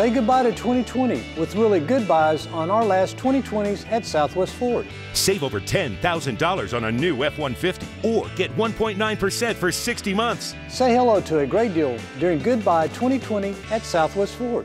Say goodbye to 2020 with really good buys on our last 2020s at Southwest Ford. Save over $10,000 on a new F 150 or get 1.9% for 60 months. Say hello to a great deal during Goodbye 2020 at Southwest Ford.